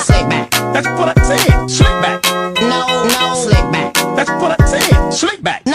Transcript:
Slick back. That's what I said. Slick back. No, no. Slick back. That's what I said. Slick back.